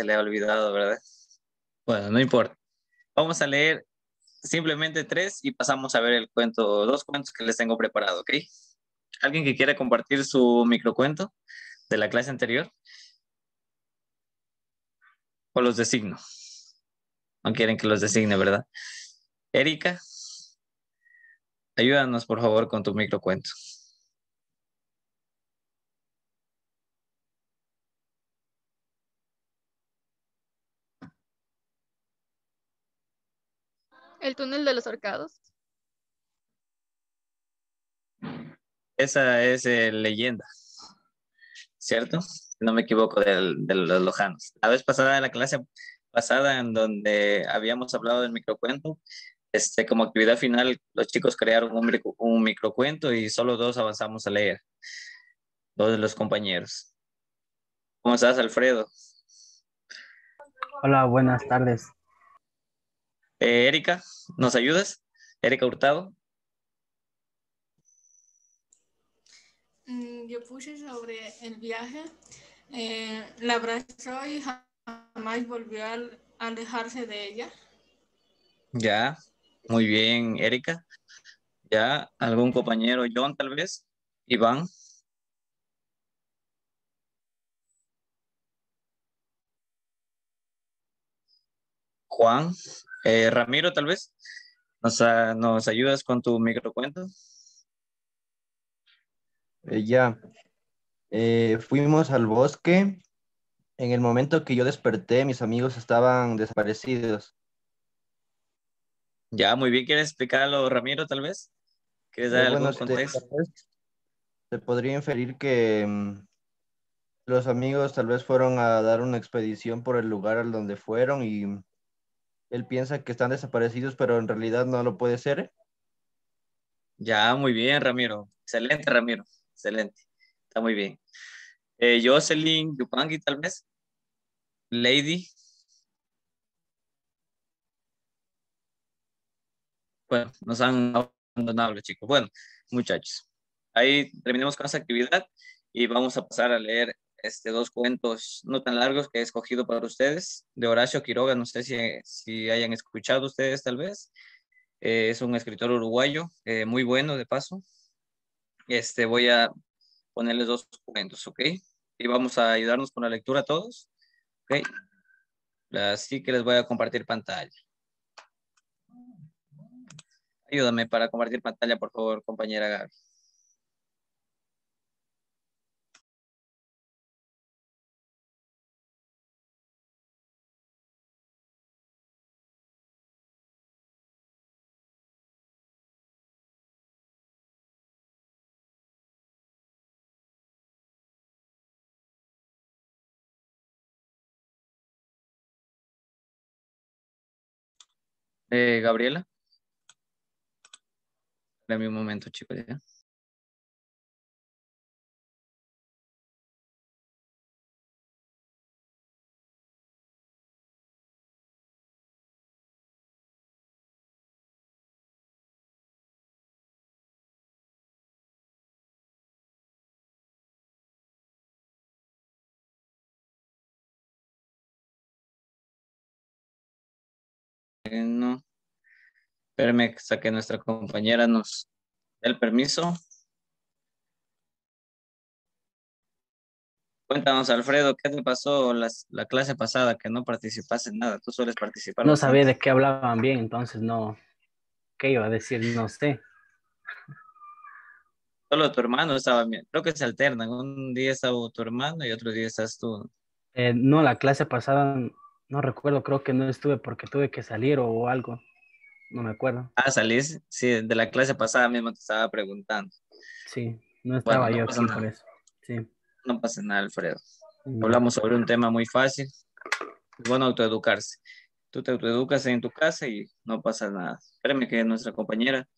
se le ha olvidado, ¿verdad? Bueno, no importa. Vamos a leer simplemente tres y pasamos a ver el cuento, dos cuentos que les tengo preparado, ¿ok? ¿Alguien que quiera compartir su microcuento de la clase anterior? ¿O los designo? No quieren que los designe, ¿verdad? Erika, ayúdanos por favor con tu microcuento. El túnel de los arcados. Esa es eh, leyenda, ¿cierto? No me equivoco de, los lojanos. La vez pasada, en la clase pasada, en donde habíamos hablado del microcuento, este, como actividad final, los chicos crearon un, un microcuento y solo dos avanzamos a leer, dos de los compañeros. ¿Cómo estás, Alfredo? Hola, buenas tardes. Eh, Erika, ¿nos ayudas? Erika Hurtado. Mm, yo puse sobre el viaje. Eh, la abrazó y jamás volvió a alejarse de ella. Ya, muy bien, Erika. Ya, algún compañero, John tal vez, Iván. Juan, eh, Ramiro, tal vez, ¿Nos, ¿nos, ayudas con tu microcuento? Eh, ya. Eh, fuimos al bosque. En el momento que yo desperté, mis amigos estaban desaparecidos. Ya, muy bien. ¿Quieres explicarlo, Ramiro, tal vez? ¿Quieres dar algún este, contexto? Se podría inferir que mm, los amigos tal vez fueron a dar una expedición por el lugar al donde fueron y él piensa que están desaparecidos, pero en realidad no lo puede ser. Ya, muy bien, Ramiro. Excelente, Ramiro. Excelente. Está muy bien. Eh, Jocelyn Yupangi, tal vez. Lady. Bueno, nos han abandonado los chicos. Bueno, muchachos. Ahí terminemos con esa actividad y vamos a pasar a leer este, dos cuentos no tan largos que he escogido para ustedes, de Horacio Quiroga, no sé si, si hayan escuchado ustedes tal vez. Eh, es un escritor uruguayo, eh, muy bueno de paso. Este, voy a ponerles dos cuentos, ¿ok? Y vamos a ayudarnos con la lectura todos, ¿ok? Así que les voy a compartir pantalla. Ayúdame para compartir pantalla, por favor, compañera Gaby. Eh, Gabriela. Dame un momento, chicos. ¿ya? Eh, no. Espérame hasta que nuestra compañera nos dé el permiso. Cuéntanos, Alfredo, ¿qué te pasó la clase pasada que no participaste en nada? Tú sueles participar. No sabía de qué hablaban bien, entonces no. ¿Qué iba a decir? No sé. Solo tu hermano estaba bien. Creo que se alternan. Un día estaba tu hermano y otro día estás tú. Eh, no, la clase pasada no recuerdo, creo que no estuve porque tuve que salir o algo. No me acuerdo. Ah, salís, sí, de la clase pasada mismo te estaba preguntando. Sí, no estaba yo aquí por eso. Sí. No pasa nada, Alfredo. Hablamos sobre un tema muy fácil. Bueno autoeducarse. Tú te autoeducas en tu casa y no pasa nada. Espérame que nuestra compañera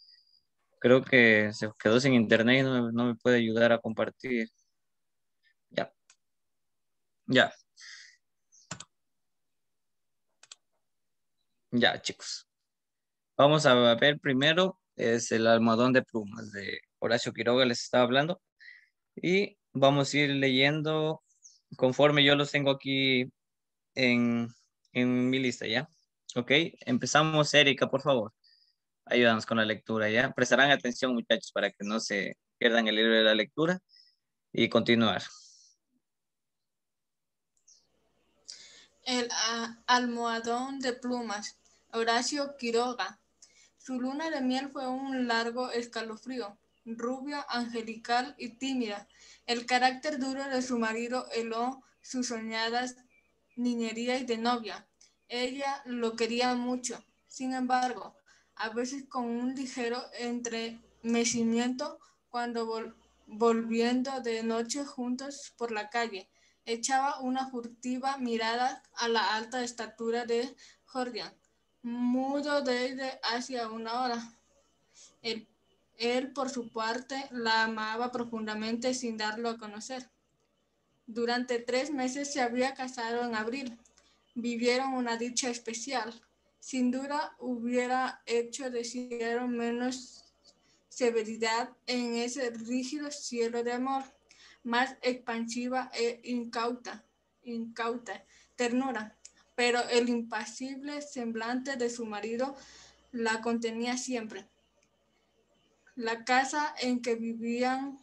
creo que se quedó sin internet y no, no me puede ayudar a compartir. Ya. Ya. Ya, chicos. Vamos a ver primero, es el almohadón de plumas de Horacio Quiroga, les estaba hablando. Y vamos a ir leyendo conforme yo los tengo aquí en, en mi lista, ¿ya? Ok, empezamos, Erika, por favor. Ayúdanos con la lectura, ¿ya? Prestarán atención, muchachos, para que no se pierdan el libro de la lectura y continuar. El ah, almohadón de plumas, Horacio Quiroga. Su luna de miel fue un largo escalofrío, rubia, angelical y tímida. El carácter duro de su marido heló sus soñadas niñerías de novia. Ella lo quería mucho. Sin embargo, a veces con un ligero entremecimiento, cuando volviendo de noche juntos por la calle, echaba una furtiva mirada a la alta estatura de Jordan, mudo desde hacia una hora. Él, él, por su parte, la amaba profundamente sin darlo a conocer. Durante tres meses se había casado en abril. Vivieron una dicha especial. Sin duda hubiera hecho cielo menos severidad en ese rígido cielo de amor más expansiva e incauta, incauta ternura, pero el impasible semblante de su marido la contenía siempre. La casa en que vivían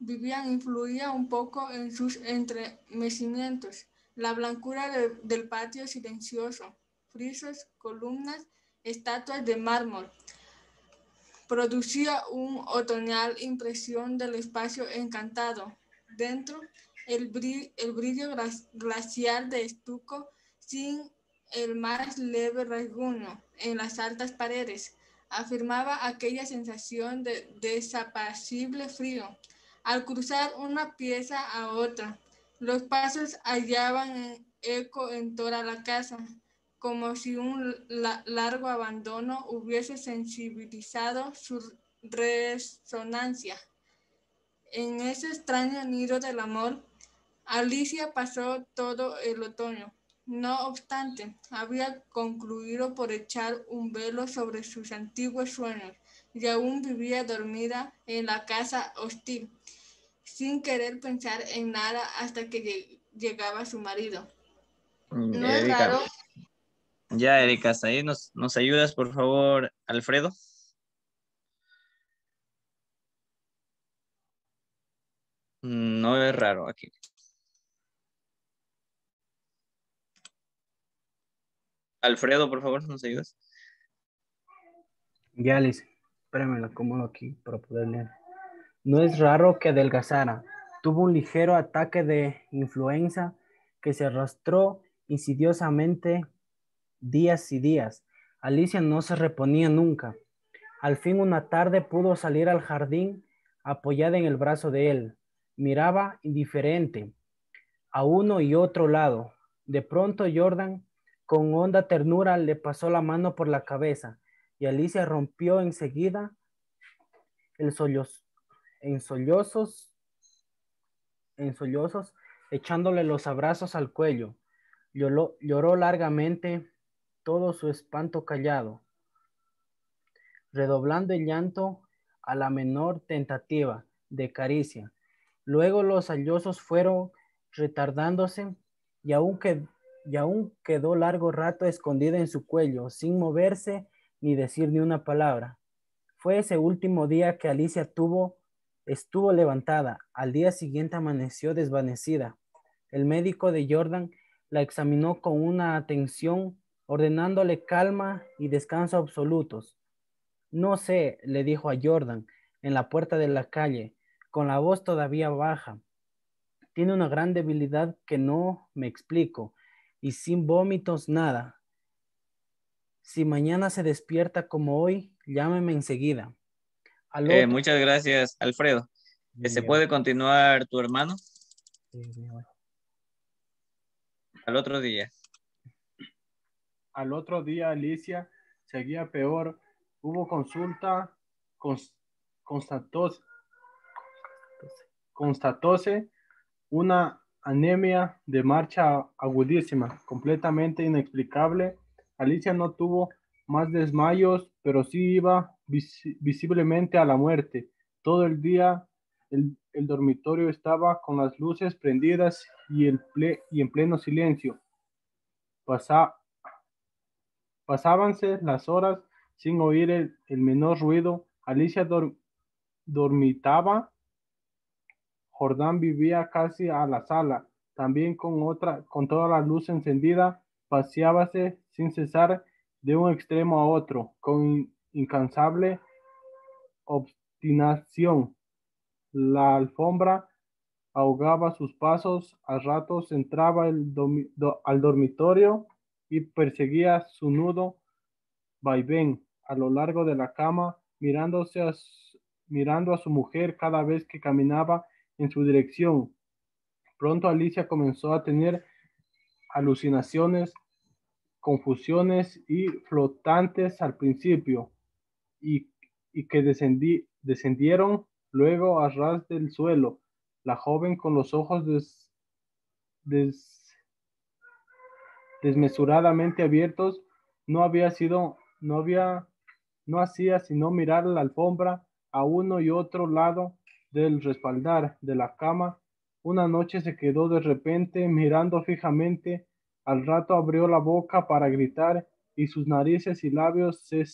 vivían influía un poco en sus entremecimientos. La blancura del patio silencioso, frisos, columnas, estatuas de mármol, producía un otoñal impresión del espacio encantado. Dentro, el, brillo, glacial de estuco sin el más leve rasguño en las altas paredes afirmaba aquella sensación de desapacible frío. Al cruzar una pieza a otra, los pasos hallaban eco en toda la casa como si un largo abandono hubiese sensibilizado su resonancia. En ese extraño nido del amor, Alicia pasó todo el otoño. No obstante, había concluido por echar un velo sobre sus antiguos sueños y aún vivía dormida en la casa hostil, sin querer pensar en nada hasta que llegaba su marido. Mm, no es raro ya, Erika, ahí nos, nos ayudas, por favor, Alfredo. No es raro aquí. Alfredo, por favor, nos ayudas. Ya, Liz, espérame, lo acomodo aquí para poder leer. No es raro que adelgazara. Tuvo un ligero ataque de influenza que se arrastró insidiosamente días y días. Alicia no se reponía nunca. Al fin una tarde pudo salir al jardín apoyada en el brazo de él. Miraba indiferente a uno y otro lado. De pronto Jordan, con honda ternura, le pasó la mano por la cabeza y Alicia rompió enseguida el solloz, en sollozos, en sollozos, echándole los abrazos al cuello. Lloró, lloró largamente todo su espanto callado, redoblando el llanto a la menor tentativa de caricia. Luego los sollozos fueron retardándose y aún, y aún quedó largo rato escondida en su cuello, sin moverse ni decir ni una palabra. Fue ese último día que Alicia tuvo, estuvo levantada. Al día siguiente amaneció desvanecida. El médico de Jordan la examinó con una atención ordenándole calma y descanso absolutos. No sé, le dijo a Jordan en la puerta de la calle, con la voz todavía baja. Tiene una gran debilidad que no me explico y sin vómitos nada. Si mañana se despierta como hoy, llámeme enseguida. Eh, muchas gracias, Alfredo. ¿Se puede continuar tu hermano? Al otro día. Al otro día Alicia seguía peor. Hubo consulta, constatóse, constatóse una anemia de marcha agudísima, completamente inexplicable. Alicia no tuvo más desmayos, pero sí iba visiblemente a la muerte. Todo el día El, dormitorio estaba con las luces prendidas y, el y en pleno silencio. Pasa, pasábanse las horas sin oír el, menor ruido. Alicia dor- dormitaba. Jordán vivía casi a la sala, también con otra, con toda la luz encendida, paseábase sin cesar de un extremo a otro, con in- incansable obstinación. La alfombra ahogaba sus pasos, a ratos entraba al dormitorio y perseguía su nudo vaivén a lo largo de la cama, mirándose a mirando a su mujer cada vez que caminaba en su dirección. Pronto Alicia comenzó a tener alucinaciones, confusiones y flotantes al principio, y, y que descendí- descendieron luego a ras del suelo. La joven con los ojos des- des- desmesuradamente abiertos no había sido, no había, no hacía sino mirar la alfombra a uno y otro lado del respaldar de la cama. Una noche se quedó de repente mirando fijamente, al rato abrió la boca para gritar y sus narices y labios se,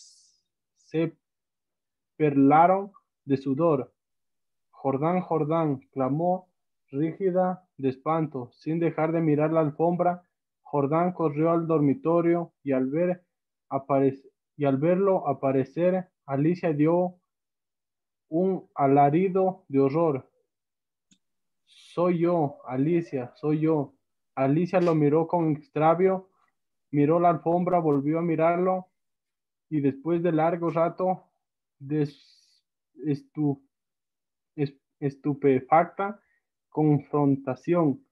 se perlaron de sudor. Jordán, Jordán, clamó rígida de espanto, sin dejar de mirar la alfombra. Jordán corrió al dormitorio y al ver y al verlo aparecer, Alicia dio un alarido de horror. Soy yo, Alicia, soy yo. Alicia lo miró con extravio, miró la alfombra, volvió a mirarlo y después de largo rato de estu- es- estupefacta confrontación,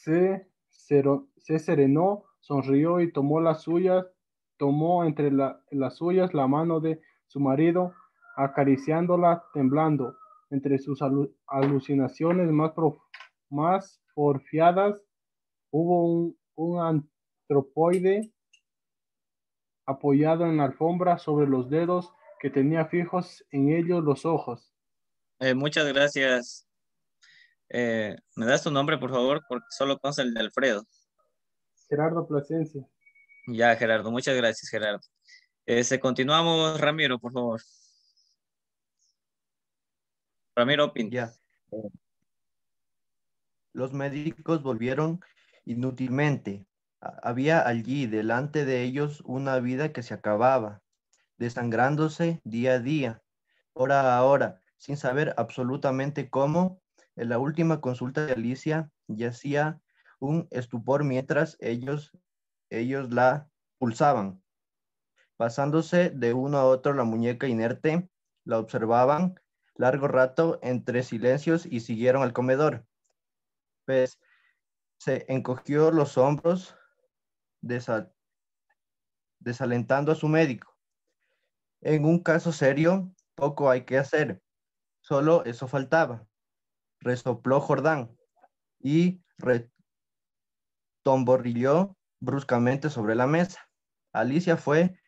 se, cero- se serenó, sonrió y tomó las suyas, tomó entre la- las suyas la mano de su marido, acariciándola temblando. Entre sus alu- alucinaciones más, prof- más porfiadas hubo un, un antropoide apoyado en la alfombra sobre los dedos que tenía fijos en ellos los ojos. Eh, muchas gracias. Eh, ¿Me das tu nombre, por favor? Porque solo consta el de Alfredo. Gerardo Plasencia. Ya, Gerardo. Muchas gracias, Gerardo. Este, continuamos, Ramiro, por favor. Ramiro Pin. Ya. Los médicos volvieron inútilmente. Ha- Había allí delante de ellos una vida que se acababa, desangrándose día a día, hora a hora, sin saber absolutamente cómo. En la última consulta de Alicia yacía un estupor mientras ellos, ellos la pulsaban. Pasándose de uno a otro la muñeca inerte, la observaban largo rato entre silencios y siguieron al comedor. Pues se encogió los hombros, desa- desalentando a su médico. En un caso serio, poco hay que hacer. Solo eso faltaba. Resopló Jordán y retomborrilló bruscamente sobre la mesa. Alicia fue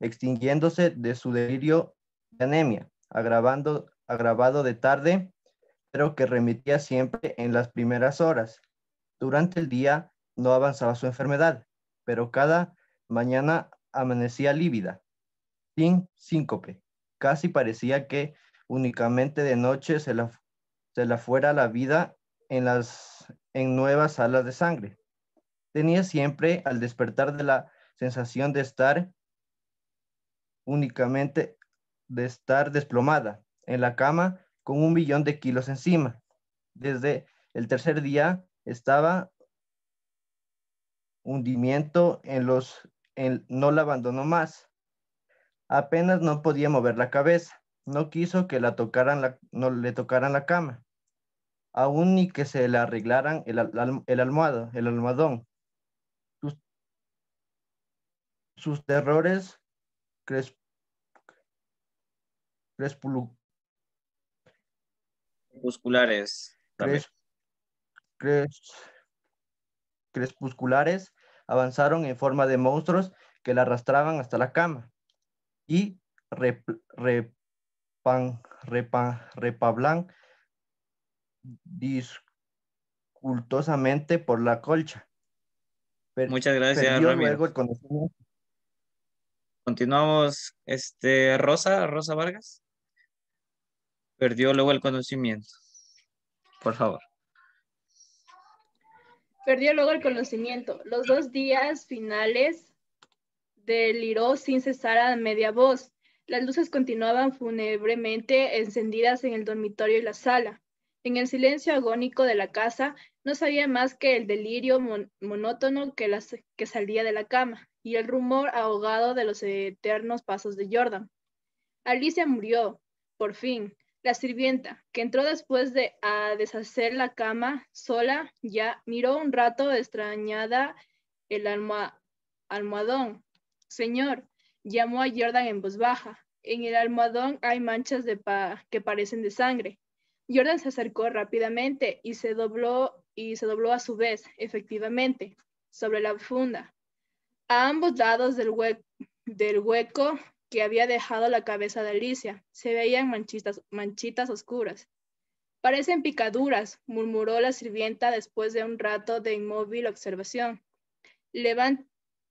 extinguiéndose de su delirio de anemia, agravando, agravado de tarde, pero que remitía siempre en las primeras horas. Durante el día no avanzaba su enfermedad, pero cada mañana amanecía lívida, sin síncope. Casi parecía que únicamente de noche se la, se la fuera la vida en las en nuevas salas de sangre. Tenía siempre al despertar de la sensación de estar únicamente de estar desplomada en la cama con un millón de kilos encima. Desde el tercer día estaba hundimiento en los, no la abandonó más. Apenas no podía mover la cabeza. No quiso que la tocaran no le tocaran la cama. Aún ni que se le arreglaran el almohado, el almohadón. Sus, sus terrores cres- crespulu- cres- cres- crepusculares avanzaron en forma de monstruos que la arrastraban hasta la cama y rep- repan, repa, repablan discultosamente por la colcha. Per- Muchas gracias, Ramiro. luego el conocimiento. Continuamos, este, Rosa, Rosa Vargas. Perdió luego el conocimiento. Por favor. Perdió luego el conocimiento. Los dos días finales deliró sin cesar a media voz. Las luces continuaban fúnebremente encendidas en el dormitorio y la sala. En el silencio agónico de la casa no sabía más que el delirio mon- monótono que, salía de la cama y el rumor ahogado de los eternos pasos de Jordan. Alicia murió, por fin. La sirvienta, que entró después de a deshacer la cama sola, ya miró un rato extrañada el almoha- almohadón. Señor, llamó a Jordan en voz baja. En el almohadón hay manchas de que parecen de sangre. Jordan se acercó rápidamente y se dobló y se dobló a su vez, efectivamente, sobre la funda. A ambos lados del, hue- del hueco que había dejado la cabeza de Alicia se veían manchitas, manchitas oscuras. Parecen picaduras, murmuró la sirvienta después de un rato de inmóvil observación. "Levan-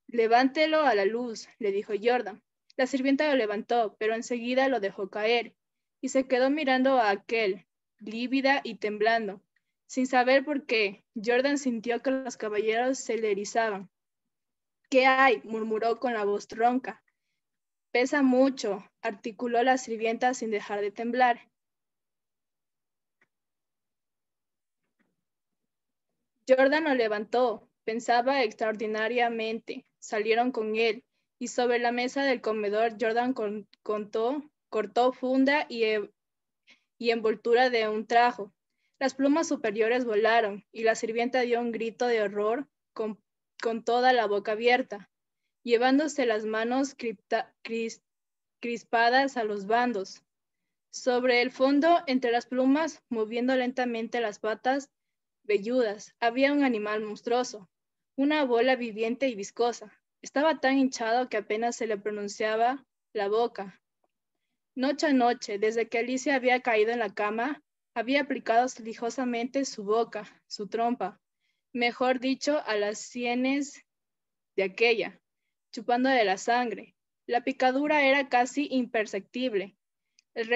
levántelo a la luz, le dijo Jordan. La sirvienta lo levantó, pero enseguida lo dejó caer y se quedó mirando a aquel, lívida y temblando. Sin saber por qué, Jordan sintió que los caballeros se le erizaban. ¿Qué hay? murmuró con la voz ronca. Pesa mucho, articuló la sirvienta sin dejar de temblar. Jordan lo levantó, pensaba extraordinariamente. Salieron con él y sobre la mesa del comedor Jordan con- contó, cortó funda y, y envoltura de un trajo. Las plumas superiores volaron y la sirvienta dio un grito de horror con, toda la boca abierta, llevándose las manos crispadas a los bandos. Sobre el fondo, entre las plumas, moviendo lentamente las patas velludas, había un animal monstruoso, una bola viviente y viscosa. Estaba tan hinchado que apenas se le pronunciaba la boca. Noche a noche, desde que Alicia había caído en la cama, había aplicado lijosamente su boca, su trompa, mejor dicho, a las sienes de aquella, chupándole la sangre. La picadura era casi imperceptible.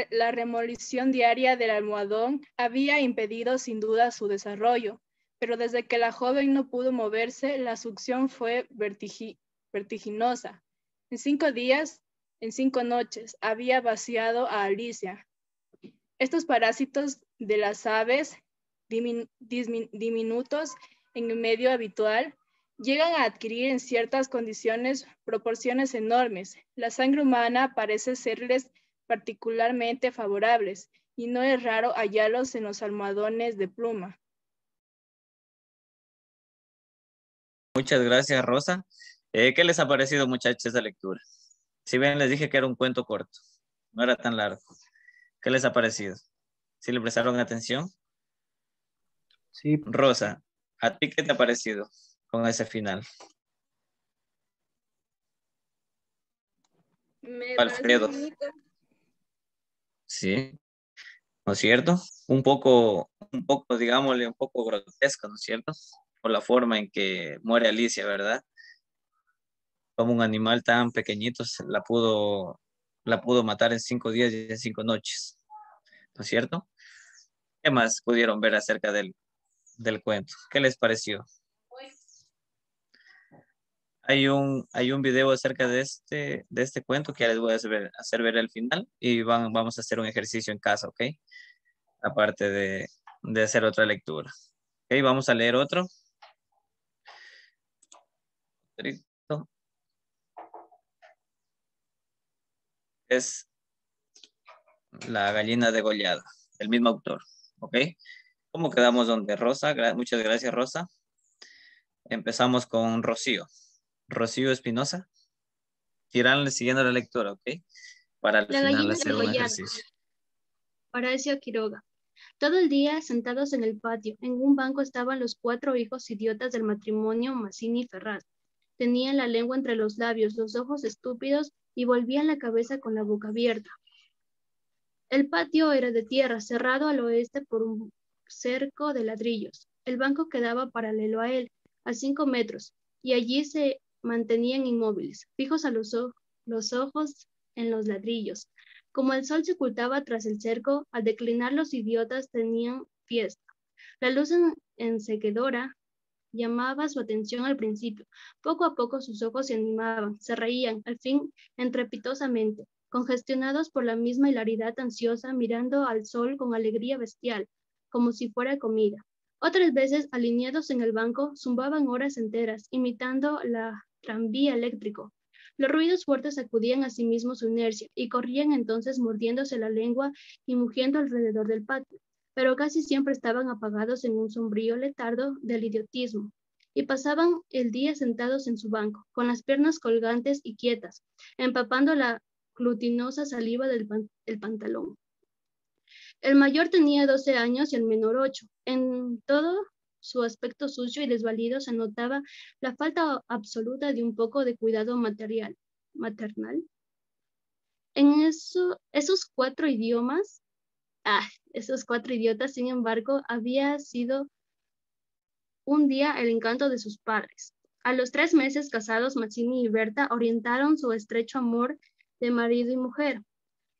La remolición diaria del almohadón había impedido sin duda su desarrollo, pero desde que la joven no pudo moverse, la succión fue vertigi- vertiginosa. En cinco días, en cinco noches, había vaciado a Alicia. Estos parásitos de las aves, diminutos en el medio habitual, llegan a adquirir en ciertas condiciones proporciones enormes. La sangre humana parece serles particularmente favorables y no es raro hallarlos en los almohadones de pluma. Muchas gracias, Rosa. Eh, ¿Qué les ha parecido, muchachos, esa lectura? Si bien les dije que era un cuento corto, no era tan largo. ¿Qué les ha parecido? ¿Sí le prestaron atención? Sí, Rosa, ¿a ti qué te ha parecido con ese final? Me Alfredo. Sí, ¿no es cierto? Un poco, un poco, digámosle, un poco grotesco, ¿no es cierto? Por la forma en que muere Alicia, ¿verdad? Como un animal tan pequeñito la pudo, la pudo matar en cinco días y en cinco noches, ¿no es cierto? ¿Qué más pudieron ver acerca del, del cuento? ¿Qué les pareció? Hay un, hay un video acerca de este, de este cuento que ya les voy a hacer ver al final y van, vamos a hacer un ejercicio en casa, ¿ok? Aparte de, de hacer otra lectura. Ok, vamos a leer otro. Listo. Es La gallina degollada, el mismo autor, ¿ok? ¿Cómo quedamos donde Rosa? Gra- muchas gracias, Rosa. Empezamos con Rocío. Rocío Espinosa. Irán siguiendo la lectura, ¿ok? Para al La final hacer un ejercicio. Horacio Quiroga. Todo el día, sentados en el patio, en un banco estaban los cuatro hijos idiotas del matrimonio Mazzini Ferraz. Tenían la lengua entre los labios, los ojos estúpidos y volvían la cabeza con la boca abierta. El patio era de tierra, cerrado al oeste por un cerco de ladrillos. El banco quedaba paralelo a él, a cinco metros, y allí se mantenían inmóviles, fijos a los, los ojos en los ladrillos. Como el sol se ocultaba tras el cerco, al declinar los idiotas tenían fiesta. La luz enseguedora llamaba su atención al principio. Poco a poco sus ojos se animaban, se reían, al fin entrepitosamente, congestionados por la misma hilaridad ansiosa, mirando al sol con alegría bestial, como si fuera comida. Otras veces, alineados en el banco, zumbaban horas enteras, imitando la tranvía eléctrico. Los ruidos fuertes sacudían a sí mismos su inercia y corrían entonces mordiéndose la lengua y mugiendo alrededor del patio pero casi siempre estaban apagados en un sombrío letardo del idiotismo, y pasaban el día sentados en su banco, con las piernas colgantes y quietas, empapando la glutinosa saliva del pantalón. El mayor tenía 12 años y el menor 8. En todo su aspecto sucio y desvalido se notaba la falta absoluta de un poco de cuidado material, maternal. En eso, esos cuatro idiomas Ah, esos cuatro idiotas, sin embargo, había sido un día el encanto de sus padres. A los tres meses casados, Mazzini y Berta orientaron su estrecho amor de marido y mujer,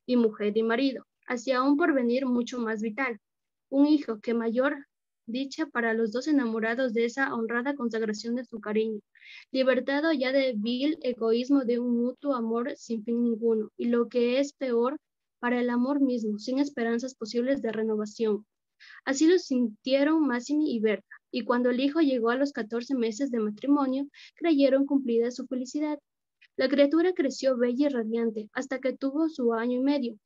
y mujer y marido, hacia un porvenir mucho más vital. Un hijo que mayor dicha para los dos enamorados de esa honrada consagración de su cariño, libertado ya de vil egoísmo de un mutuo amor sin fin ninguno, y lo que es peor, para el amor mismo, sin esperanzas posibles de renovación. Así lo sintieron Massimi y Berta, y cuando el hijo llegó a los 14 meses de matrimonio, creyeron cumplida su felicidad. La criatura creció bella y radiante hasta que tuvo su año y medio,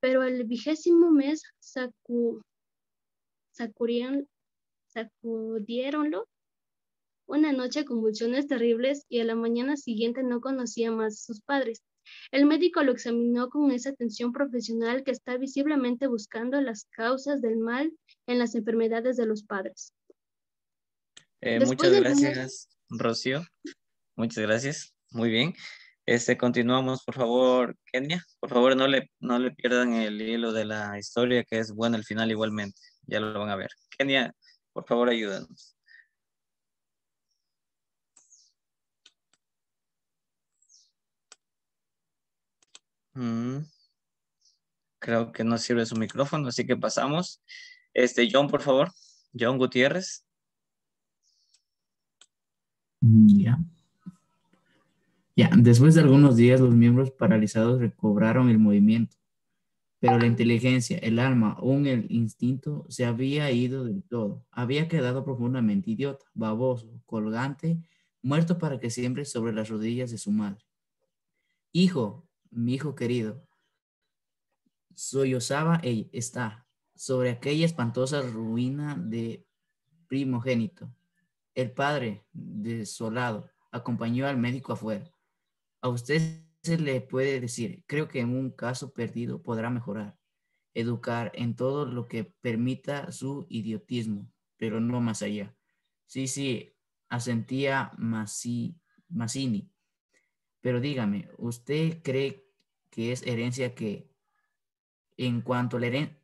pero el vigésimo mes sacu sacudieronlo una noche convulsiones terribles y a la mañana siguiente no conocía más a sus padres. El médico lo examinó con esa atención profesional que está visiblemente buscando las causas del mal en las enfermedades de los padres. Eh, muchas gracias, Rocío. Muchas gracias. Muy bien. Este, continuamos, por favor, Kenia. Por favor, no le, no le pierdan el hilo de la historia, que es bueno al final igualmente. Ya lo van a ver. Kenia, por favor, ayúdanos. Mm. Creo que no sirve su micrófono, así que pasamos. Este, John, por favor. John Gutiérrez. Mm, ya. Ya, después de algunos días los miembros paralizados recobraron el movimiento, pero la inteligencia, el alma, aún el instinto se había ido del todo. Había quedado profundamente idiota, baboso, colgante, muerto para que siempre sobre las rodillas de su madre. Hijo, mi hijo querido, sollozaba ella, está sobre aquella espantosa ruina de primogénito. El padre, desolado, acompañó al médico afuera. A usted se le puede decir, creo que en un caso perdido podrá mejorar, educar en todo lo que permita su idiotismo, pero no más allá. Sí, sí, asentía Massini. Pero dígame, ¿usted cree que es herencia que en cuanto a la herencia,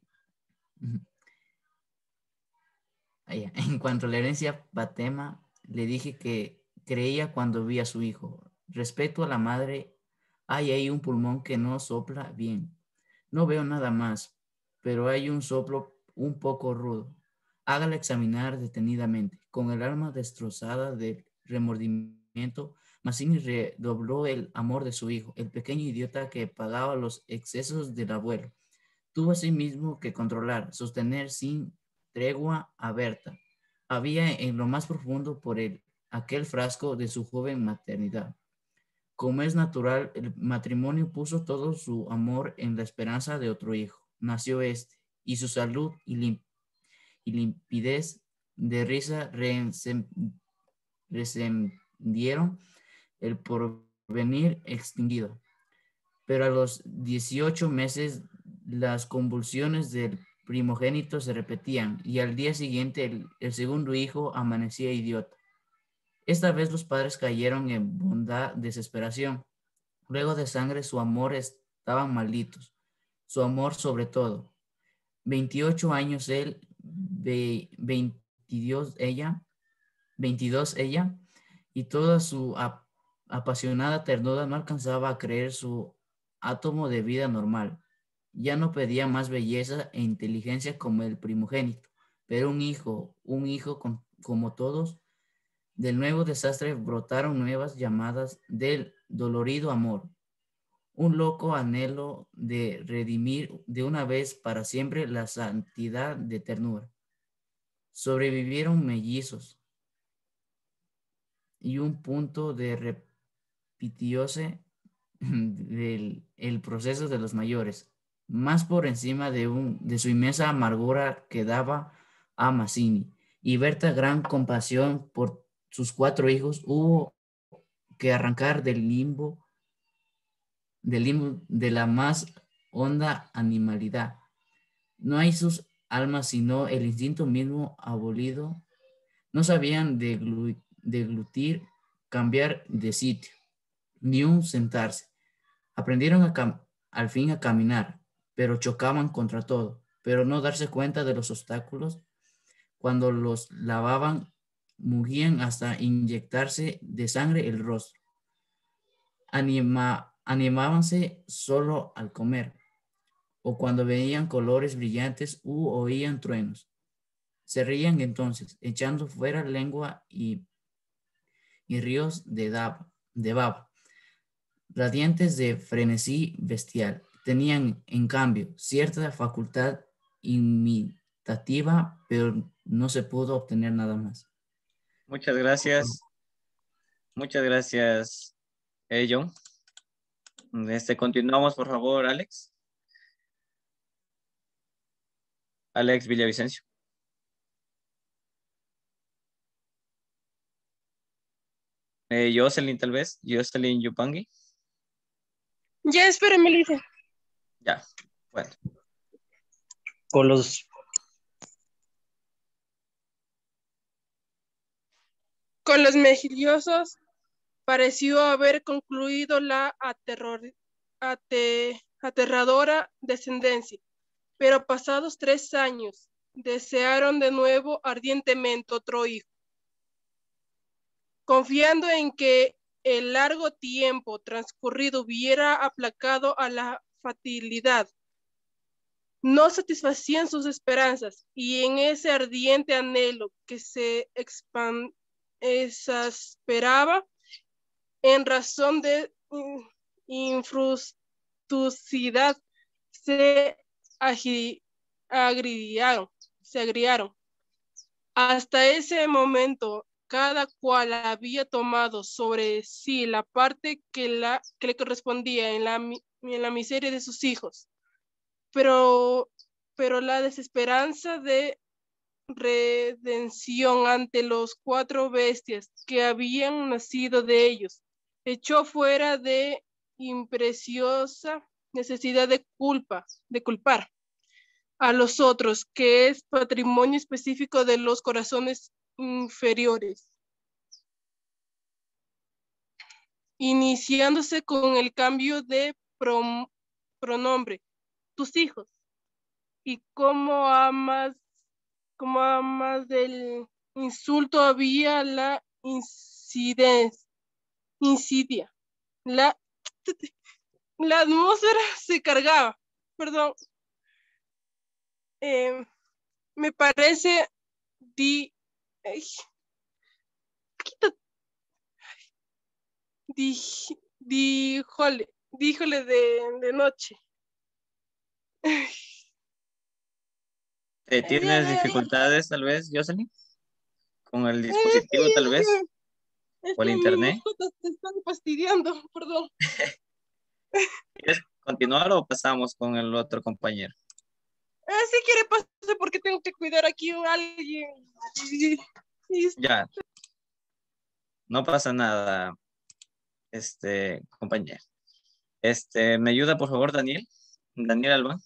en cuanto a la herencia patema, le dije que creía cuando vi a su hijo. Respecto a la madre, hay ahí un pulmón que no sopla bien. No veo nada más, pero hay un soplo un poco rudo. Hágala examinar detenidamente. Con el alma destrozada del remordimiento, Mazzini redobló el amor de su hijo, el pequeño idiota que pagaba los excesos del abuelo. Tuvo asimismo que controlar, sostener sin tregua a Berta. Había en lo más profundo por él aquel frasco de su joven maternidad. Como es natural, el matrimonio puso todo su amor en la esperanza de otro hijo. Nació este, y su salud y, limpidez de risa rescendieron el porvenir extinguido. Pero a los 18 meses las convulsiones del primogénito se repetían y al día siguiente el, segundo hijo amanecía idiota. Esta vez los padres cayeron en bondad, desesperación. Luego de sangre su amor estaban malditos. su amor sobre todo. 28 años él, 22 ella, 22 ella, y toda su apasionada ternura no alcanzaba a creer su átomo de vida normal. Ya no pedía más belleza e inteligencia como el primogénito, pero un hijo, un hijo como todos, del nuevo desastre brotaron nuevas llamadas del dolorido amor, un loco anhelo de redimir de una vez para siempre la santidad de ternura. Sobrevivieron mellizos y un punto de repitióse del el proceso de los mayores, más por encima de, un, de su inmensa amargura que daba a Mazzini y Berta gran compasión por sus cuatro hijos, hubo que arrancar del limbo de la más honda animalidad. No hay sus almas sino el instinto mismo abolido. No sabían deglutir, cambiar de sitio, ni un sentarse. Aprendieron al fin a caminar, pero chocaban contra todo, pero no darse cuenta de los obstáculos. Cuando los lavaban, mugían hasta inyectarse de sangre el rostro. Anima, animábanse solo al comer o cuando veían colores brillantes u oían truenos. Se reían entonces, echando fuera lengua y, y ríos de, de baba, radiantes de frenesí bestial. Tenían, en cambio, cierta facultad imitativa, pero no se pudo obtener nada más. Muchas gracias. Muchas gracias, Ello. Este, continuamos, por favor, Alex. Alex Villavicencio. Eh, Jocelyn, tal vez. Jocelyn Yupangi. Ya, espérame, Lisa. Ya, bueno. Con los con los mejillosos pareció haber concluido la aterradora descendencia, pero pasados tres años desearon de nuevo ardientemente otro hijo. Confiando en que el largo tiempo transcurrido hubiera aplacado a la fatalidad, no satisfacían sus esperanzas y en ese ardiente anhelo que se exasperaba en razón de infructuosidad se agriaron, se agriaron. Hasta ese momento, cada cual había tomado sobre sí la parte que, le correspondía en la, miseria de sus hijos. Pero, pero la desesperanza de redención ante los cuatro bestias que habían nacido de ellos echó fuera de impreciosa necesidad de culpa, de culpar a los otros, que es patrimonio específico de los corazones inferiores. Iniciándose con el cambio de pronombre, tus hijos, y cómo amas, cómo amas del insulto había la incidencia. La, la atmósfera se cargaba, perdón. Em, me parece di, díjole, díjole de, de noche. ¿Tienes dificultades tal vez, Jocelyn? ¿Con el dispositivo tal vez? ¿O el internet? Te están fastidiando, perdón. ¿Quieres continuar o pasamos con el otro compañero? Eh, si quiere pasar porque tengo que cuidar aquí a alguien. Ya. No pasa nada, este compañero. Este, ¿me ayuda por favor, Daniel? Daniel Alba.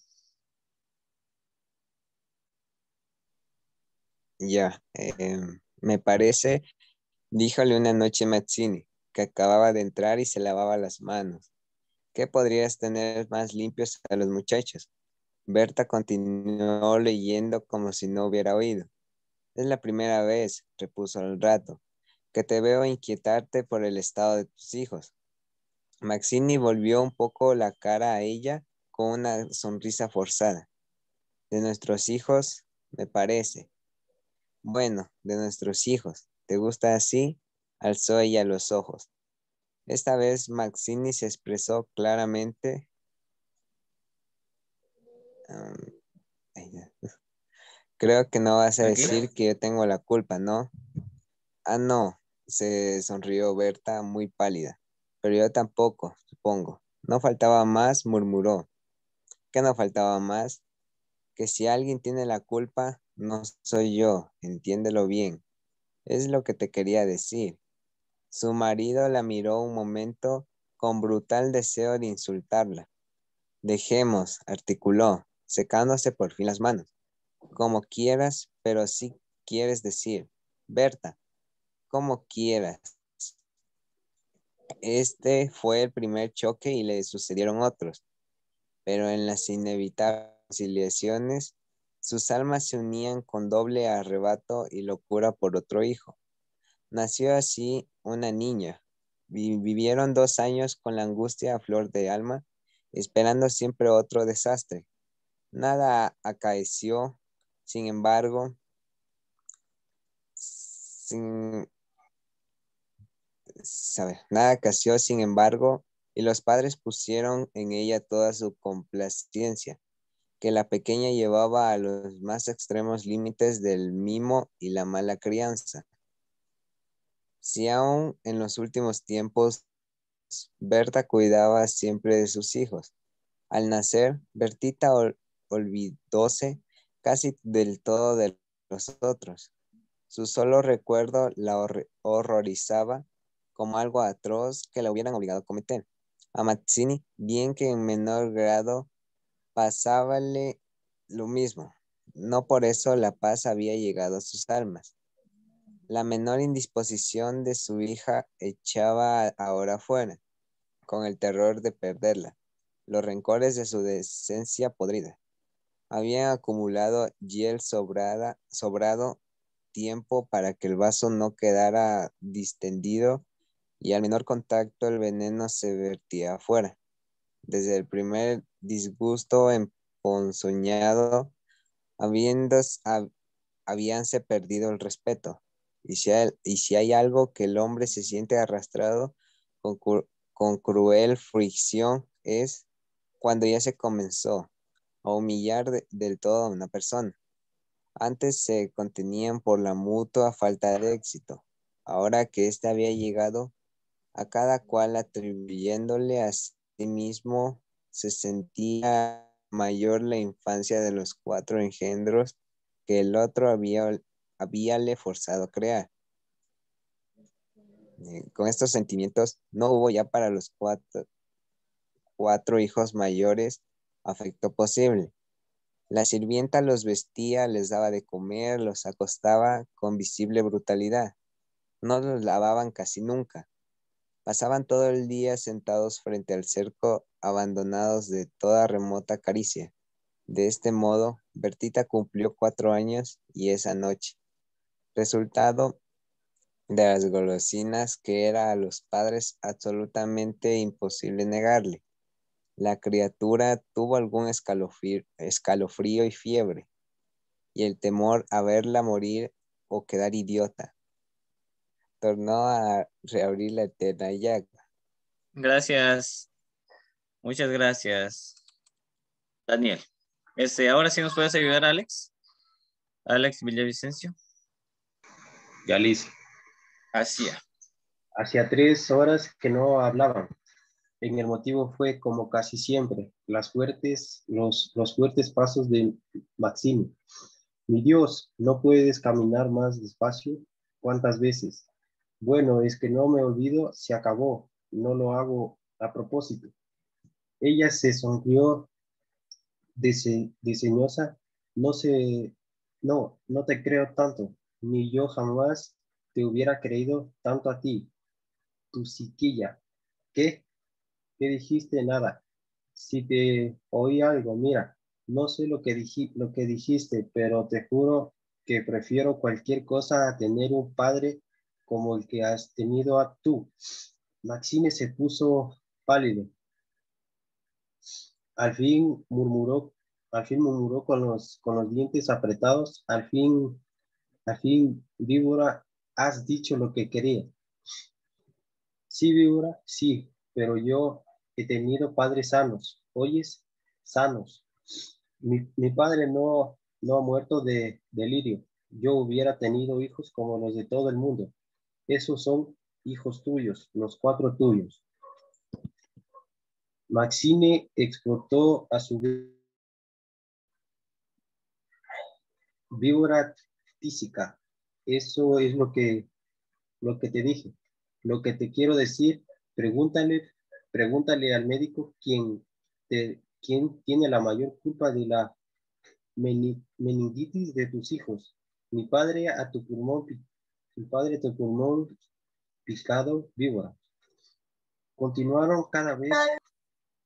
Ya, eh, me parece Díjole una noche Mazzini, que acababa de entrar y se lavaba las manos. ¿Qué podrías tener más limpios a los muchachos? Berta continuó leyendo como si no hubiera oído. Es la primera vez, repuso al rato, que te veo inquietarte por el estado de tus hijos. Maxini volvió un poco la cara a ella con una sonrisa forzada. De nuestros hijos, me parece. Bueno, de nuestros hijos. ¿Te gusta así? Alzó ella los ojos. Esta vez Maxini se expresó claramente. Creo que no vas a decir que yo tengo la culpa, ¿no? Ah, no, se sonrió Berta muy pálida. Pero yo tampoco, supongo. No faltaba más, murmuró. ¿Qué no faltaba más? Que si alguien tiene la culpa, no soy yo, entiéndelo bien. Es lo que te quería decir. Su marido la miró un momento con brutal deseo de insultarla. Dejemos, articuló, secándose por fin las manos. Como quieras, pero si quieres decir. Berta, como quieras. Este fue el primer choque y le sucedieron otros. Pero en las inevitables conciliaciones, sus almas se unían con doble arrebato y locura por otro hijo. Nació así una niña. Vivieron dos años con la angustia a flor de alma, esperando siempre otro desastre. Nada acaeció, sin embargo, sin, nada acaeció, sin embargo, y los padres pusieron en ella toda su complacencia, que la pequeña llevaba a los más extremos límites del mimo y la mala crianza. Si aún en los últimos tiempos Berta cuidaba siempre de sus hijos, al nacer Bertita olvidóse casi del todo de los otros. Su solo recuerdo la horrorizaba como algo atroz que la hubieran obligado a cometer. A Mazzini, bien que en menor grado, pasábale lo mismo. No por eso la paz había llegado a sus almas. La menor indisposición de su hija echaba ahora fuera, con el terror de perderla, los rencores de su decencia podrida. Habían acumulado hiel sobrada, sobrado tiempo para que el vaso no quedara distendido y al menor contacto el veneno se vertía afuera. Desde el primer disgusto emponzoñado, habíanse perdido el respeto, y si, hay, y si hay algo que el hombre se siente arrastrado con, con cruel fricción es cuando ya se comenzó a humillar del todo a una persona. Antes se contenían por la mutua falta de éxito. Ahora que éste había llegado, a cada cual atribuyéndole a sí mismo, se sentía mayor la infancia de los cuatro engendros que el otro había habíale forzado a crear. Eh, con estos sentimientos no hubo ya para los cuatro, cuatro hijos mayores afecto posible. La sirvienta los vestía, les daba de comer, los acostaba con visible brutalidad. No los lavaban casi nunca. Pasaban todo el día sentados frente al cerco, abandonados de toda remota caricia. De este modo, Bertita cumplió cuatro años y esa noche, resultado de las golosinas que era a los padres absolutamente imposible negarle. La criatura tuvo algún escalofrío, y fiebre, y el temor a verla morir o quedar idiota. Tornó a reabrir la eterna llaga. Gracias. Muchas gracias. Daniel. Este, ahora sí nos puedes ayudar, Alex. Alex Villavicencio. Ya listo. Hacía. Hacía tres horas que no hablaban. En el motivo fue, como casi siempre, las fuertes, los, los fuertes pasos de Maxine. Mi Dios, ¿no puedes caminar más despacio? ¿Cuántas veces? Bueno, es que no me olvido, se acabó. No lo hago a propósito. Ella se sonrió diseñosa. No sé, no, no te creo tanto ni yo jamás te hubiera creído tanto a ti, tu psiquilla. ¿Qué? ¿Qué dijiste? Nada. Si te oí algo, mira, no sé lo que, lo que dijiste, pero te juro que prefiero cualquier cosa a tener un padre como el que has tenido a tú. Maxine se puso pálido. Al fin murmuró, al fin murmuró con los, con los dientes apretados. Al fin, al fin, víbora, has dicho lo que quería. Sí, víbora, sí, pero yo he tenido padres sanos. ¿Oyes? Sanos. Mi, mi padre no, no ha muerto de delirio. Yo hubiera tenido hijos como los de todo el mundo. Esos son hijos tuyos, los cuatro tuyos. Maxine exportó a su víbora física. Eso es lo que, lo que te dije. Lo que te quiero decir, pregúntale, pregúntale al médico quién, quién tiene la mayor culpa de la meningitis de tus hijos. Mi padre a tu pulmón, mi padre a tu pulmón picado víbora. Continuaron cada vez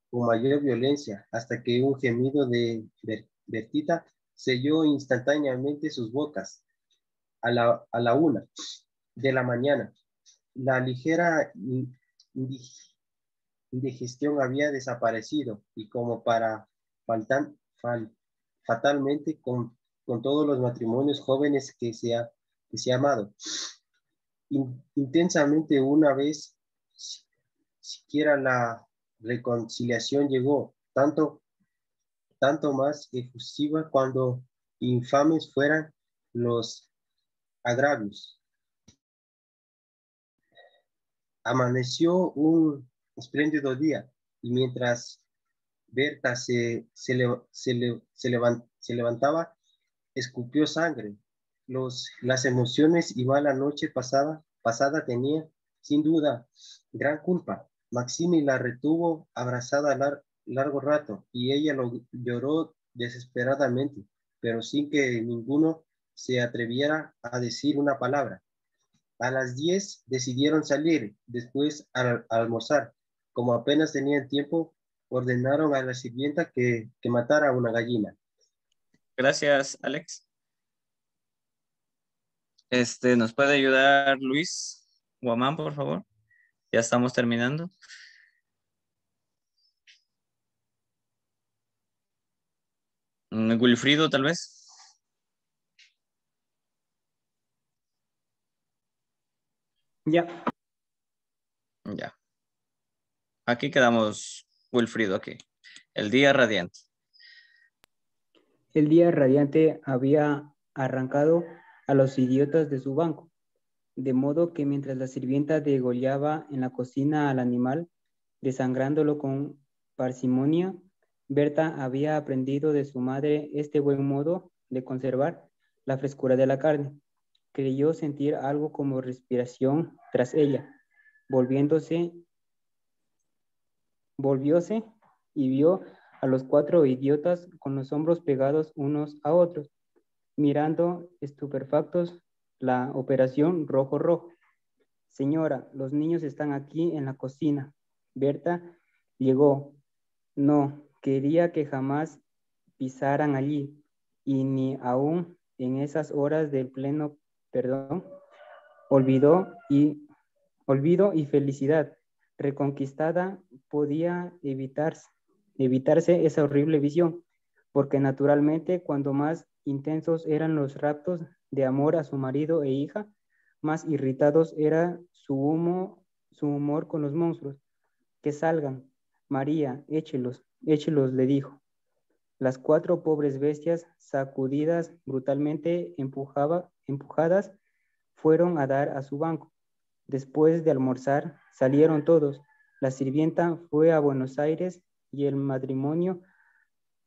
con mayor violencia hasta que un gemido de Bertita selló instantáneamente sus bocas a la, a la una de la mañana. La ligera indigestión había desaparecido y como para faltar, fatalmente con, con, todos los matrimonios jóvenes que se ha, que se ha amado. intensamente una vez siquiera la reconciliación llegó, tanto, tanto más efusiva cuando infames fueran los agravios. Amaneció un espléndido día y mientras Berta se, se, se, levantaba, escupió sangre. Los, las emociones y la noche pasada, pasada tenía, sin duda, gran culpa. Maxine la retuvo abrazada largo rato y ella lo lloró desesperadamente, pero sin que ninguno se atreviera a decir una palabra. A las 10 decidieron salir después al almorzar. Como apenas tenían tiempo, ordenaron a la sirvienta que, que matara a una gallina. Gracias, Alex. Este, ¿nos puede ayudar Luis Guamán, por favor? Ya estamos terminando. Mm, Wilfrido, tal vez. Ya. Ya. Aquí quedamos, Wilfrido, aquí. El día radiante. El día radiante había arrancado a los idiotas de su banco de modo que mientras la sirvienta degollaba en la cocina al animal, desangrándolo con parsimonia, Berta había aprendido de su madre este buen modo de conservar la frescura de la carne. Creyó sentir algo como respiración tras ella, volviéndose, volvióse y vio a los cuatro idiotas con los hombros pegados unos a otros, mirando estupefactos la operación rojo rojo. Señora, los niños están aquí en la cocina. Berta llegó. No, quería que jamás pisaran allí y ni aún en esas horas del pleno perdón, olvidó y olvido y felicidad reconquistada podía evitarse, evitarse esa horrible visión, porque naturalmente cuando más intensos eran los raptos de amor a su marido e hija, más irritados era su, humo, su humor con los monstruos. Que salgan. María, échelos, échelos, le dijo. Las cuatro pobres bestias, sacudidas brutalmente, empujaba, empujadas, fueron a dar a su banco. Después de almorzar, salieron todos. La sirvienta fue a Buenos Aires y el matrimonio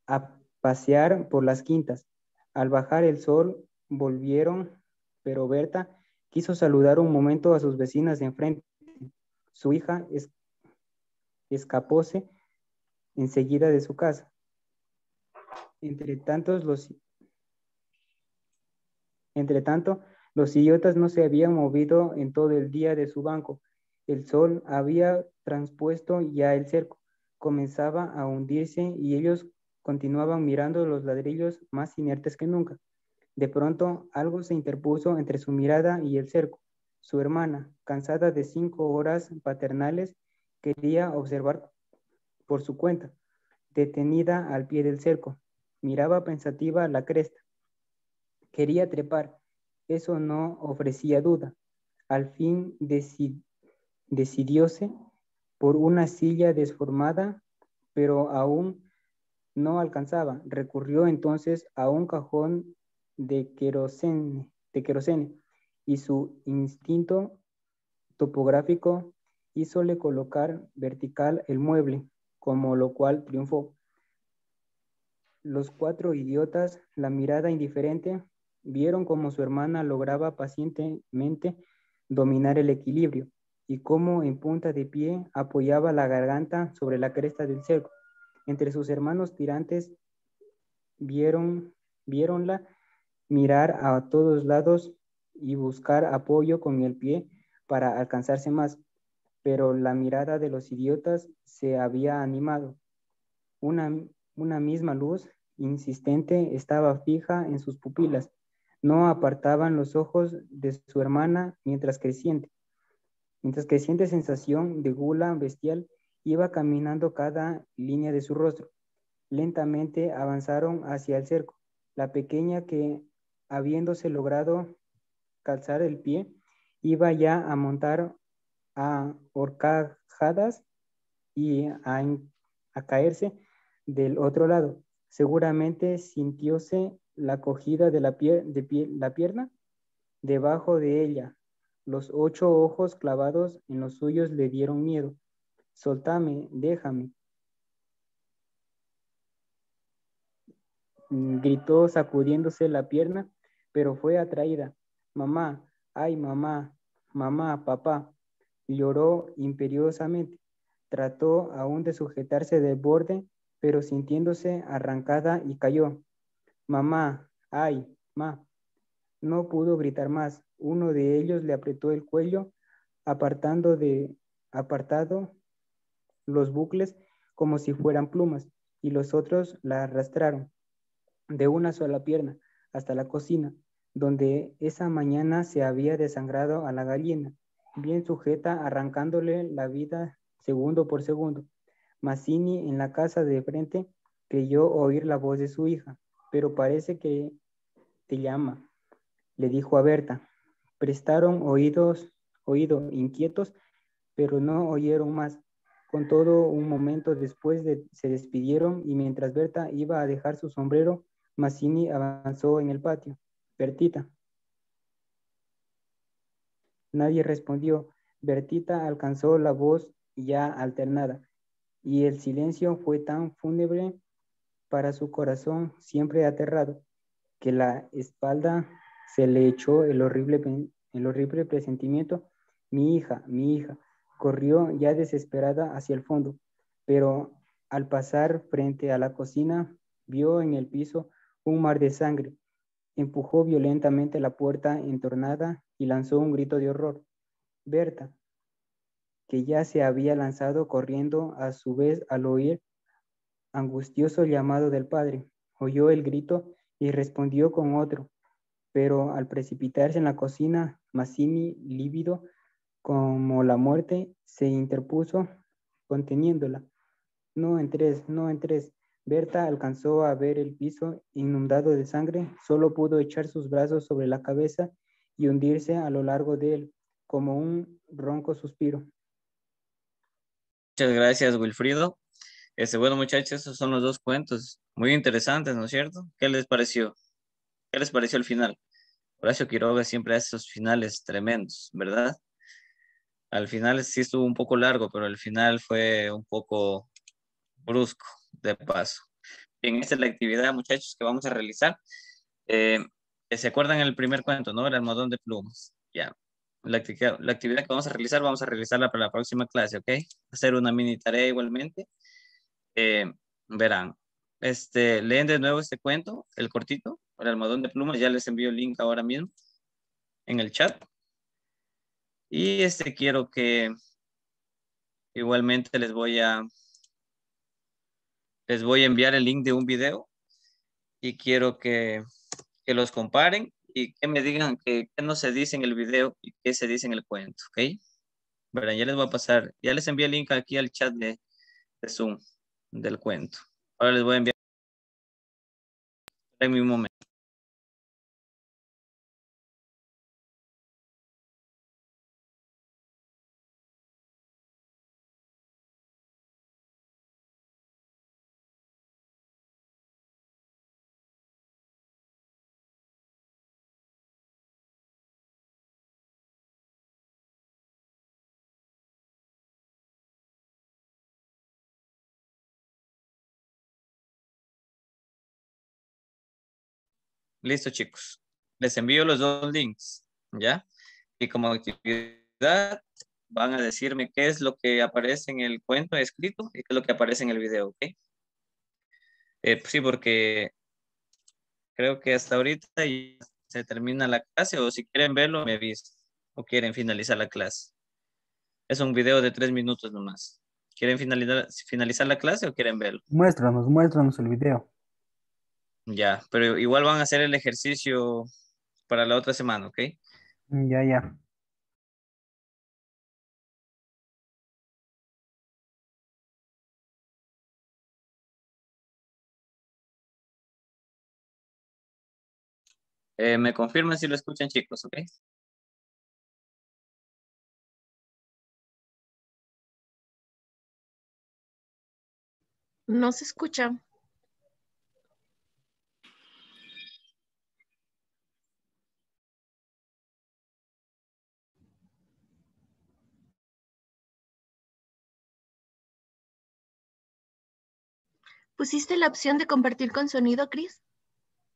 a pasear por las quintas. Al bajar el sol, volvieron, pero Berta quiso saludar un momento a sus vecinas de enfrente. Su hija es, escapóse enseguida de su casa. Entre tantos, los entre tanto, los idiotas no se habían movido en todo el día de su banco. El sol había transpuesto ya el cerco. comenzaba a hundirse y ellos continuaban mirando los ladrillos más inertes que nunca. De pronto algo se interpuso entre su mirada y el cerco. Su hermana, cansada de cinco horas paternales, quería observar por su cuenta, detenida al pie del cerco. Miraba pensativa la cresta. Quería trepar. Eso no ofrecía duda. Al fin decidióse por una silla desformada, pero aún no alcanzaba. Recurrió entonces a un cajón de querosene, de querosene y su instinto topográfico hízole colocar vertical el mueble, como lo cual triunfó. Los cuatro idiotas, la mirada indiferente, vieron cómo su hermana lograba pacientemente dominar el equilibrio y cómo en punta de pie apoyaba la garganta sobre la cresta del cerco. Entre sus hermanos tirantes vieron, vieronla mirar a todos lados y buscar apoyo con el pie para alcanzarse más, pero la mirada de los idiotas se había animado. Una, una misma luz insistente estaba fija en sus pupilas. No apartaban los ojos de su hermana mientras creciente mientras creciente sensación de gula bestial iba caminando cada línea de su rostro. Lentamente avanzaron hacia el cerco. La pequeña que, habiéndose logrado calzar el pie, iba ya a montar a horcajadas y a, a caerse del otro lado. Seguramente sintióse la acogida de la, de la pierna debajo de ella, los ocho ojos clavados en los suyos le dieron miedo. Soltame, déjame. Gritó sacudiéndose la pierna, pero fue atraída. Mamá, ay mamá, mamá, papá. Lloró imperiosamente. Trató aún de sujetarse del borde, pero sintiéndose arrancada y cayó. Mamá, ay, ma. No pudo gritar más. Uno de ellos le apretó el cuello, apartando de apartado los bucles como si fueran plumas, y los otros la arrastraron de una sola pierna hasta la cocina, donde esa mañana se había desangrado a la gallina, bien sujeta, arrancándole la vida segundo por segundo. Mazzini en la casa de frente creyó oír la voz de su hija, pero parece que te llama, le dijo a Berta. Prestaron oídos, oído inquietos, pero no oyeron más. Con todo, un momento después de, se despidieron y mientras Berta iba a dejar su sombrero, Mazzini avanzó en el patio. Bertita. Nadie respondió. Bertita alcanzó la voz ya alternada y el silencio fue tan fúnebre para su corazón siempre aterrado que la espalda se le echó el horrible, el horrible presentimiento. Mi hija, mi hija, corrió ya desesperada hacia el fondo, pero al pasar frente a la cocina, vio en el piso un mar de sangre. Empujó violentamente la puerta entornada y lanzó un grito de horror. Berta, que ya se había lanzado corriendo a su vez al oír angustioso llamado del padre, oyó el grito y respondió con otro, pero al precipitarse en la cocina, Mazzini, lívido como la muerte, se interpuso conteniéndola. No entres, no entres. Berta alcanzó a ver el piso inundado de sangre, solo pudo echar sus brazos sobre la cabeza y hundirse a lo largo de él, como un ronco suspiro. Muchas gracias, Wilfrido. Este, bueno, muchachos, esos son los dos cuentos muy interesantes, ¿no es cierto? ¿Qué les pareció? ¿Qué les pareció el final? Horacio Quiroga siempre hace esos finales tremendos, ¿verdad? Al final sí estuvo un poco largo, pero el final fue un poco brusco, de paso. Bien, esta es la actividad, muchachos, que vamos a realizar. Eh, ¿Se acuerdan el primer cuento, no? El almohadón de plumas. Ya. La, actividad, la actividad que vamos a realizar, vamos a realizarla para la próxima clase, ¿ok? Hacer una mini tarea igualmente. Eh, verán, este, leen de nuevo este cuento, el cortito, el almohadón de plumas, ya les envío el link ahora mismo en el chat. Y este quiero que igualmente les voy a les voy a enviar el link de un video y quiero que, que los comparen y que me digan qué no se dice en el video y qué se dice en el cuento, ¿ok? Verán, ya les voy a pasar, ya les envié el link aquí al chat de, de Zoom del cuento. Ahora les voy a enviar en mi momento. Listo, chicos. Les envío los dos links, ¿ya? Y como actividad van a decirme qué es lo que aparece en el cuento escrito y qué es lo que aparece en el video, ¿ok? Eh, sí, porque creo que hasta ahorita ya se termina la clase o si quieren verlo me avisan o quieren finalizar la clase. Es un video de tres minutos nomás. ¿Quieren finalizar, finalizar la clase o quieren verlo? Muéstranos, muéstranos el video. Ya, pero igual van a hacer el ejercicio para la otra semana, ¿ok? Ya, ya. Eh, me confirman si lo escuchan, chicos, ¿ok? No se escucha. ¿Pusiste la opción de compartir con sonido, Chris?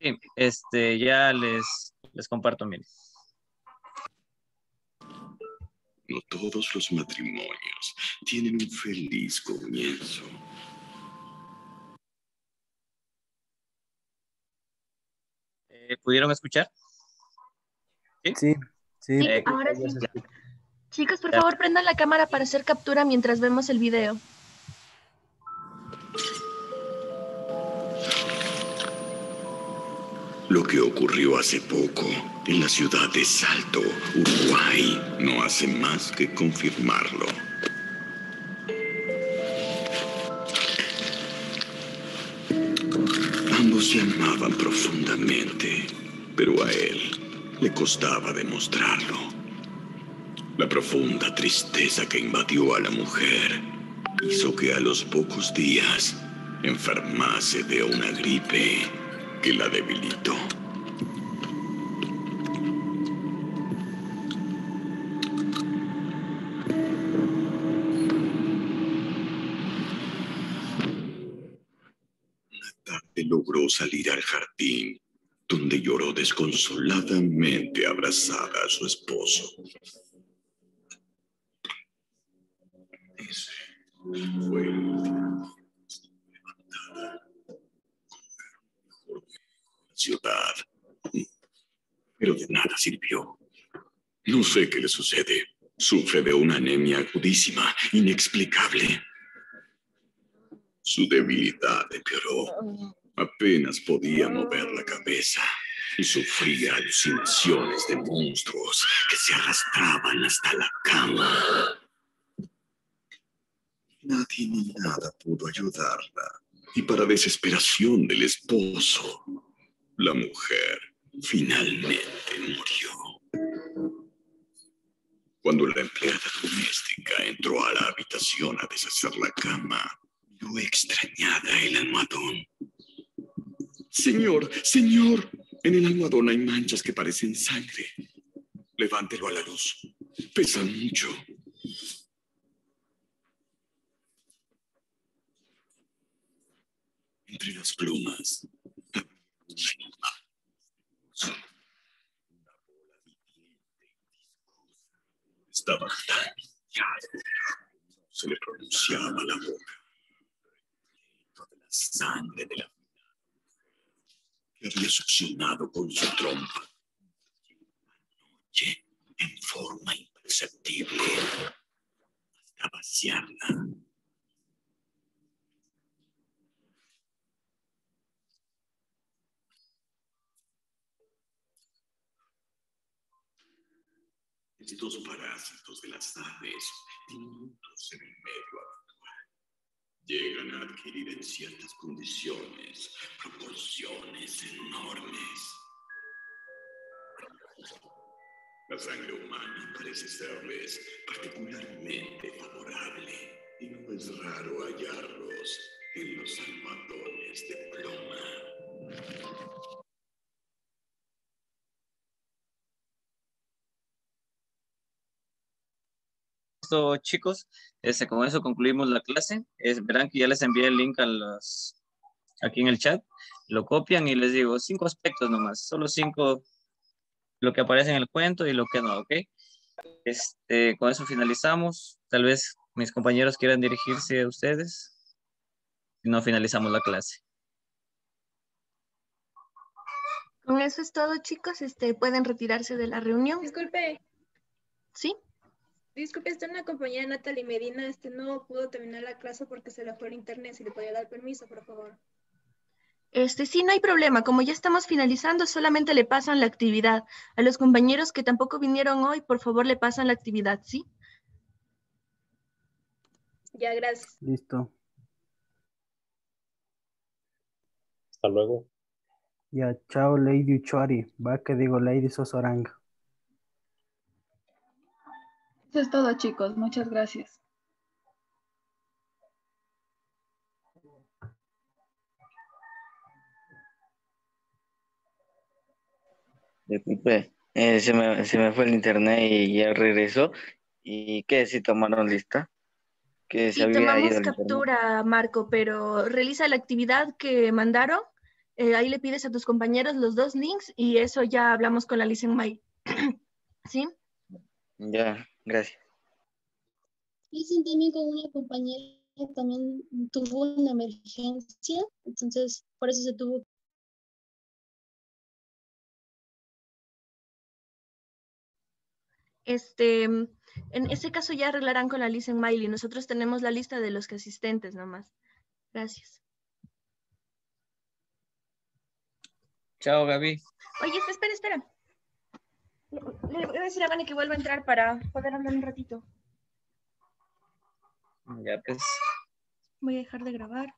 Sí, este, ya les, les comparto, miren. No todos los matrimonios tienen un feliz comienzo. Eh, ¿Pudieron escuchar? Sí, sí. Sí, Eh, ahora sí. Chicos, por favor, prendan la cámara para hacer captura mientras vemos el video. Lo que ocurrió hace poco en la ciudad de Salto, Uruguay, no hace más que confirmarlo. Ambos se amaban profundamente, pero a él le costaba demostrarlo. La profunda tristeza que invadió a la mujer hizo que a los pocos días enfermase de una gripe que la debilitó. Una tarde logró salir al jardín, donde lloró desconsoladamente abrazada a su esposo. Fue el último levantada ciudad. Pero de nada sirvió. No sé qué le sucede. Sufre de una anemia agudísima, inexplicable. Su debilidad empeoró. Apenas podía mover la cabeza y sufría alucinaciones de monstruos que se arrastraban hasta la cama. Nadie ni nada pudo ayudarla. Y para desesperación del esposo, la mujer finalmente murió. Cuando la empleada doméstica entró a la habitación a deshacer la cama, vio extrañada el almohadón. Señor, señor, en el almohadón hay manchas que parecen sangre. Levántelo a la luz. Pesa mucho. Entre las plumas estaba tan hinchado, se le pronunciaba la boca. La sangre de la que había succionado con su trompa. Noche, en forma imperceptible, hasta vaciarla. Estos parásitos de las aves, diminutos en el medio actual, llegan a adquirir en ciertas condiciones proporciones enormes. La sangre humana parece serles particularmente favorable y no es raro hallarlos en los almohadones de pluma. Esto, chicos, este, con eso concluimos la clase. Es, verán que ya les envié el link a los, aquí en el chat. Lo copian y les digo cinco aspectos nomás, solo cinco, lo que aparece en el cuento y lo que no, ¿ok? Este, con eso finalizamos. Tal vez mis compañeros quieran dirigirse a ustedes. Si no, finalizamos la clase. Con eso es todo, chicos. Este, pueden retirarse de la reunión. Disculpe. ¿Sí? Disculpe, está una compañera Natalie Medina, este no pudo terminar la clase porque se le fue el internet, si le podía dar permiso, por favor. Este, sí, no hay problema. Como ya estamos finalizando, solamente le pasan la actividad. A los compañeros que tampoco vinieron hoy, por favor, le pasan la actividad, ¿sí? Ya, gracias. Listo. Hasta luego. Ya, chao, Lady Uchuari. Va que digo Lady Sosoranga. Eso es todo, chicos. Muchas gracias. Disculpe, eh, se, me, se me fue el internet y ya regresó. ¿Y qué? ¿Si tomaron lista? Que se Sí, había tomamos ido internet. captura, Marco, pero realiza la actividad que mandaron. Eh, ahí le pides a tus compañeros los dos links y eso ya hablamos con la Listen May. ¿Sí? Ya, gracias. Dicen también con una compañera que también tuvo una emergencia, entonces por eso se tuvo Este, en ese caso ya arreglarán con la Listen Miley. Nosotros tenemos la lista de los que asistentes nomás. Gracias. Chao, Gaby. Oye, espera, espera. Le le voy a decir a Vane que vuelva a entrar para poder hablar un ratito. Ya, pues. Voy a dejar de grabar.